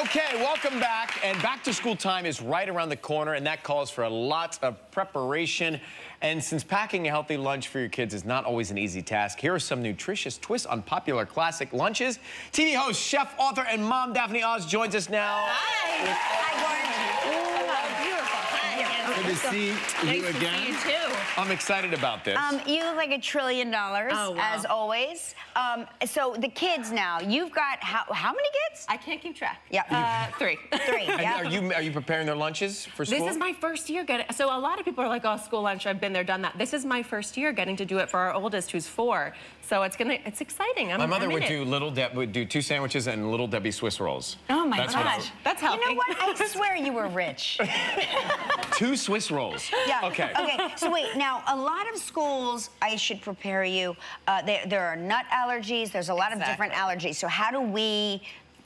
Okay, welcome back. And back to school time is right around the corner, and that calls for a lot of preparation. And since packing a healthy lunch for your kids is not always an easy task, here are some nutritious twists on popular classic lunches. TV host, chef, author, and mom Daphne Oz joins us now. Hi. Hi, Gordon. Good to see you nice again. To see you too. I'm excited about this. Um, you look like a trillion dollars, Oh, wow. as always. Um, so the kids now, you've got how, how many kids? I can't keep track. Yeah. Uh, three. Three. Yeah. are you are you preparing their lunches for school? This is my first year getting, so a lot of people are like, oh, school lunch, I've been there, done that. This is my first year getting to do it for our oldest, who's four. So it's gonna, it's exciting. I'm, my mother I'm would it. do little Deb would do two sandwiches and little Debbie Swiss rolls. Oh my That's gosh. that's That's You know what? I swear you were rich. Two Swiss rolls. Yeah. Okay. Okay. So wait. Now, a lot of schools, I should prepare you. Uh, there, there are nut allergies. There's a lot of different allergies. So how do we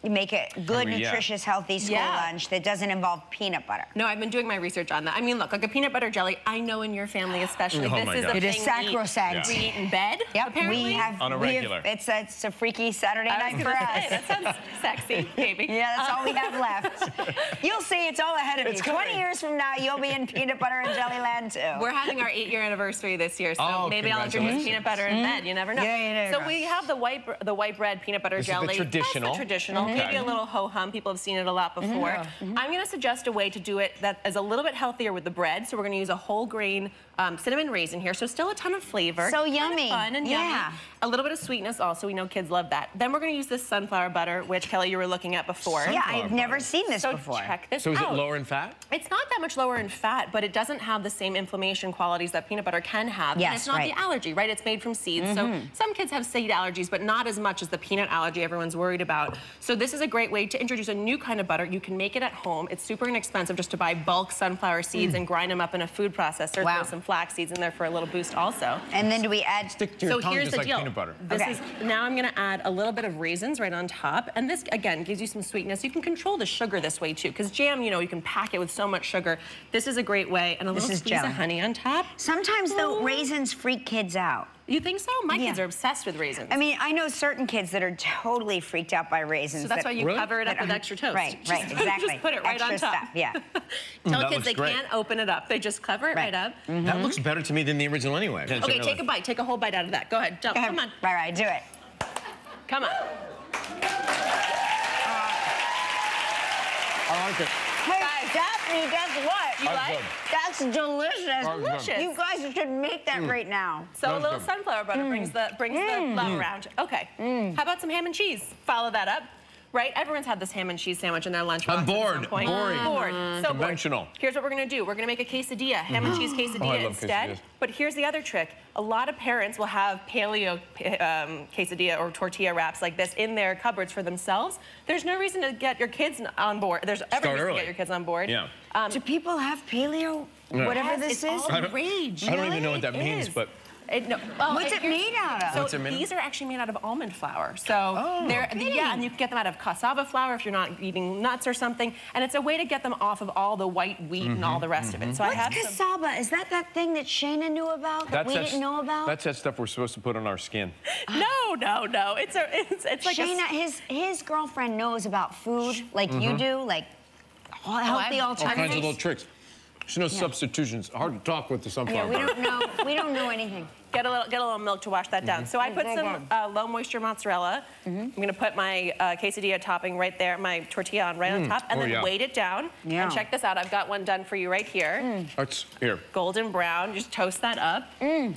make a good, we- yeah. nutritious, healthy school Yeah. lunch that doesn't involve peanut butter? No, I've been doing my research on that. I mean, look, like a peanut butter jelly, I know in your family especially, Oh this is God. a It is thing sacrosanct. We eat, we eat in bed, Yep. apparently. We have On a we have- regular. it's a it's a freaky Saturday night was for us. say, that sounds sexy, baby. Yeah, that's all we have left. You'll see, it's all ahead of It's you. 20 years from now, you'll be in peanut butter and jelly land too. We're having our eight-year anniversary this year, so Oh, maybe I'll introduce peanut butter in hmm? bed. You never know. Yeah, you never So we have the white the white bread peanut butter This is the jelly. That's traditional. the traditional. Mhm. Maybe a little ho hum. People have seen it a lot before. I'm going to suggest a way to do it that is a little bit healthier with the bread. So we're going to use a whole grain um, cinnamon raisin here. So still a ton of flavor. So Kind of yummy. fun and Yeah. yummy. A little bit of sweetness also. We know kids love that. Then we're going to use this sunflower butter, which Kelly you were looking at before. yeah, I've never seen this So before. check this So is out. it lower in fat? It's not that much lower in fat, but it doesn't have the same inflammation qualities that peanut butter can have. and Yes, it's not right. the allergy, right? It's made from seeds. So some kids have seed allergies, but not as much as the peanut allergy everyone's worried about. So this is a great way to introduce a new kind of butter. You can make it at home. It's super inexpensive just to buy bulk sunflower seeds mm. and grind them up in a food processor. Wow. Throw some flax seeds in there for a little boost also. And then do we add? Stick to your So tongue here's just the like deal. peanut butter. This Okay. is now I'm gonna add a little bit of raisins right on top, and this again gives you some sweetness. You can control the sugar this way too, because jam, you know, you can pack it with so much sugar. This is a great way, and a This little is squeeze jelly. of honey on top. Sometimes though, mm. raisins freak kids out. You think so? My kids are obsessed with raisins. I mean, I know certain kids that are totally freaked out by raisins. so that's that- why you Really? cover it up with extra toast. Right, Just- right, exactly. Just put it right Extra on top. stuff, yeah. Mm, Tell that kids they great. can't open it up. They just cover it right, Right. up. Mm-hmm. That looks better to me than the original anyway. Okay, take a bite. Take a whole bite out of that. Go ahead. Jump. Go ahead. Come on. Right, right, do it. Come on. I like it. Hey, Daphne, guess what? You That's like? good. That's delicious. That's good. Delicious. You guys should make that mm. right now. So a little good. sunflower butter brings the brings the mm. love mm. around. Okay. How about some ham and cheese? Follow that up. Right? Everyone's had this ham and cheese sandwich in their lunch I'm box at bored. some point. Boring. Bored. So Conventional. bored. Here's what we're gonna do. We're gonna make a quesadilla, ham and cheese quesadilla Oh, instead. quesadillas. But here's the other trick. A lot of parents will have paleo um, quesadilla or tortilla wraps like this in their cupboards for themselves. There's no reason to get your kids on board. There's every Start reason early. to get your kids on board. Yeah. Um, Do people have paleo? Yeah. Whatever yes, this it's is? all I don't- rage. I don't even know what that It means, is. but It, no, well, What's it here's- made out of? So What's it made these are actually made out of almond flour. So Oh. they're yeah, and you can get them out of cassava flour if you're not eating nuts or something. And it's a way to get them off of all the white wheat and all mm-hmm, the rest of it. Mm-hmm. So I have What's some. cassava? Is that that thing that Shayna knew about that we didn't know about? That's that stuff we're supposed to put on our skin. No, no, no. It's a it's it's like Shayna, a, his his girlfriend knows about food like you mm-hmm. do, like all oh, healthy I've- all All kinds of little tricks. She knows substitutions. Hard to talk with the yeah, we don't know. We don't know anything. Get a little get a little milk to wash that down. Mm-hmm. So I oh, put some uh, low moisture mozzarella. Mm-hmm. I'm gonna put my uh, quesadilla topping right there, my tortilla on right on mm. top, and Oh, then yeah. weight it down. Yeah. And check this out. I've got one done for you right here. Mm. That's here. golden brown. Just toast that up. Mm.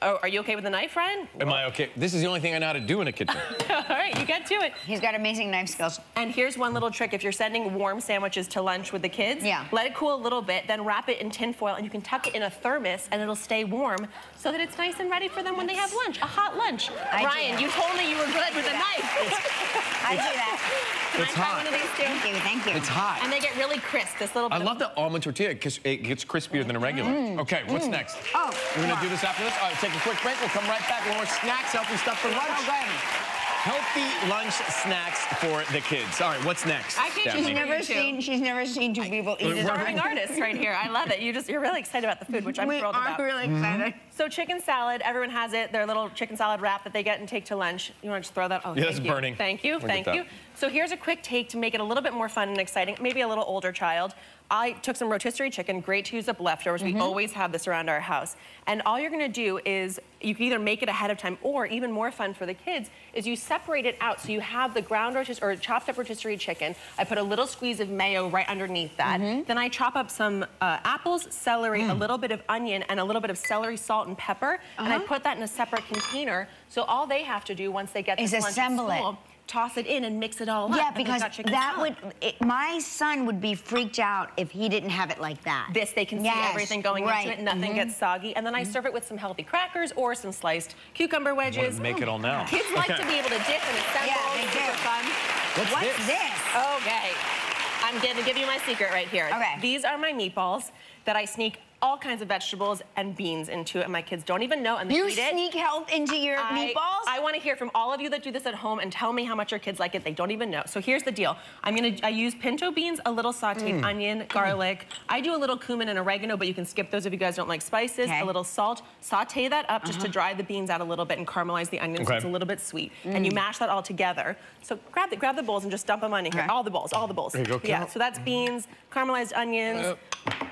Oh, are you okay with the knife, Ryan? Am I okay? This is the only thing I know how to do in a kitchen. All right, you get to it. He's got amazing knife skills. And here's one little trick. If you're sending warm sandwiches to lunch with the kids, Yeah. let it cool a little bit, then wrap it in tin foil, and you can tuck it in a thermos, and it'll stay warm so that it's nice and ready for them when they have lunch, a hot lunch. I Ryan, you told me you were good with a knife. I do that. Can It's I try hot. one of these too? Thank you, thank you. It's hot. And they get really crisp. This little I love the almond tortilla because it gets crispier than a regular. Mm. Okay, what's mm. next? Oh, We're gonna do this after this. All right, take a quick break. We'll come right back with more snacks, healthy stuff for lunch. Oh. Healthy lunch snacks for the kids. All right, what's next? I can't She's never seen. She's never seen two people eat as starving artist right here. I love it. You just you're really excited about the food, which I'm We thrilled are about. really mm-hmm. excited. So chicken salad, everyone has it. Their little chicken salad wrap that they get and take to lunch. You want to just throw that? Oh, Yeah, thank that's you. burning. Thank you, Look at thank that. So here's a quick take to make it a little bit more fun and exciting. Maybe a little older child. I took some rotisserie chicken, great to use up leftovers. Mm-hmm. We always have this around our house. And all you're gonna do is you can either make it ahead of time or even more fun for the kids is you separate it out. So you have the ground rotisserie or chopped up rotisserie chicken. I put a little squeeze of mayo right underneath that. Mm-hmm. Then I chop up some uh, apples, celery, Mm. a little bit of onion, and a little bit of celery, salt, and pepper. And Uh-huh. I put that in a separate container. So all they have to do once they get Is this lunch at assemble it. School, toss it in and mix it all up. Yeah, because that would, it, my son would be freaked out if he didn't have it like that. this they can see everything going right. into it nothing mm-hmm. gets soggy and then i mm-hmm. serve it with some healthy crackers or some sliced cucumber wedges make it all now. kids like to be able to dip and assemble Yeah, they Super do. fun What's, What's this? this? okay i'm going to give you my secret right here Okay. these are my meatballs that i sneak all kinds of vegetables and beans into it and my kids don't even know and they You eat it You sneak health into your I, meatballs? I want to hear from all of you that do this at home and tell me how much your kids like it. They don't even know. So here's the deal. I'm gonna I use pinto beans, a little sauteed Mm. onion, garlic. I do a little cumin and oregano, but you can skip those if you guys don't like spices. Okay. Uh-huh. A little salt. Saute that up just to dry the beans out a little bit and caramelize the onions so it's a little bit sweet. Mm. And you mash that all together. So grab the grab the bowls and just dump them on in here. Okay. All the bowls, all the bowls. There you go, Yeah. So that's beans, caramelized onions,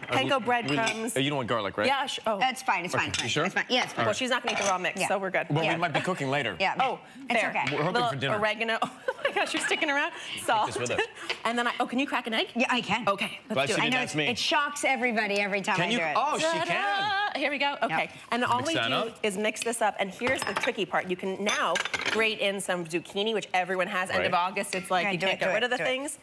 panko breadcrumbs. Uh, You don't want garlic, right? Yeah. sh- Oh. It's fine, it's fine, it's You sure? It's fine. Yeah, it's fine. well, she's not gonna eat the raw mix, Yeah. so we're good. Well, Yeah. we might be cooking later. Yeah. Oh, It's fair. okay. We're hoping Little for dinner. Oregano. Oh my gosh, you're sticking around. Salt. this with us. And then I, oh, can you crack an egg? Yeah, I can. Okay, let's I do it. I know That's it's, me. it shocks everybody every time Can I you? do it. Oh, she can. Here we go. Okay. Yep. And all Mix we do up. is mix this up. And here's the tricky part. You can now grate in some zucchini, which everyone has. End of August, it's like you can't get rid of the things.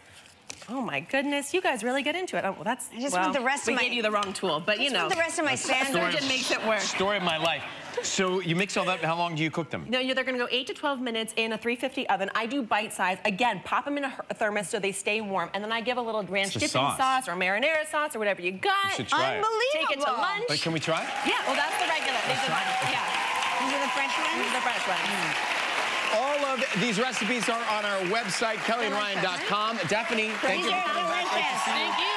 Oh my goodness, you guys really get into it. Oh, well, that's. I just well, want the rest of my. we my- gave you the wrong tool, but you know. the rest of my sandwich. Surgeon makes it work. Story of my life. So you mix all that. How long do you cook them? No, you're, they're gonna go 8 to 12 minutes in a 350 oven. I do bite size. Again, pop them in a, a thermos so they stay warm. And then I give a little ranch dipping sauce. sauce. or marinara sauce or whatever you got. should try it. Take it to Unbelievable. lunch. Wait, can we try? Yeah, well, that's the regular. These are mine. Yeah, These are the fresh these ones? are the fresh ones. Mm. All of these recipes are on our website, kellyandryan.com. Daphne, thank These you. are delicious. Thank you.